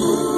Ooh.